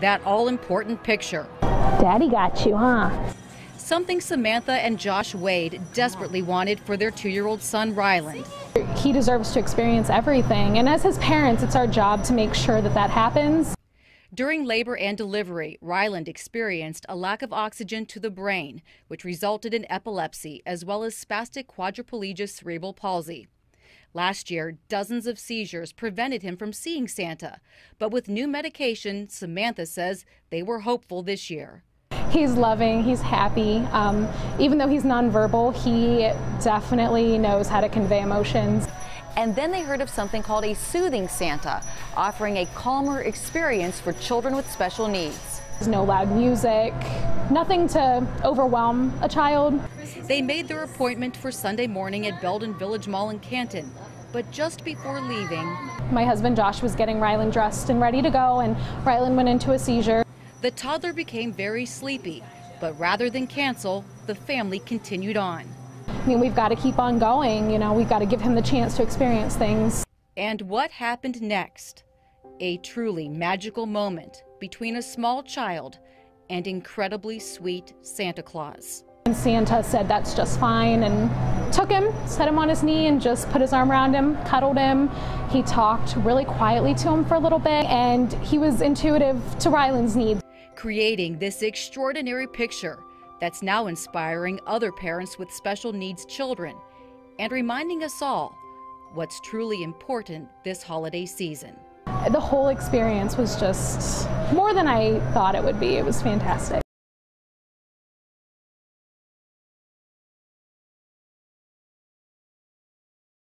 that all important picture. Daddy got you, huh? Something Samantha and Josh Wade desperately wanted for their two year old son, Ryland. He deserves to experience everything, and as his parents, it's our job to make sure that that happens. During labor and delivery, Ryland experienced a lack of oxygen to the brain, which resulted in epilepsy as well as spastic quadriplegia cerebral palsy. Last year, dozens of seizures prevented him from seeing Santa, but with new medication, Samantha says they were hopeful this year. He's loving, he's happy. Um, even though he's nonverbal, he definitely knows how to convey emotions. And then they heard of something called a soothing Santa, offering a calmer experience for children with special needs. There's no loud music, nothing to overwhelm a child. They made their appointment for Sunday morning at Belden Village Mall in Canton. But just before leaving, my husband Josh was getting Ryland dressed and ready to go, and Ryland went into a seizure. The toddler became very sleepy, but rather than cancel, the family continued on. I mean, we've got to keep on going. You know, we've got to give him the chance to experience things. And what happened next? A truly magical moment between a small child and incredibly sweet Santa Claus. And Santa said that's just fine and took him, set him on his knee, and just put his arm around him, cuddled him. He talked really quietly to him for a little bit, and he was intuitive to Ryland's needs. Creating this extraordinary picture that's now inspiring other parents with special needs children and reminding us all what's truly important this holiday season. The whole experience was just more than I thought it would be. It was fantastic.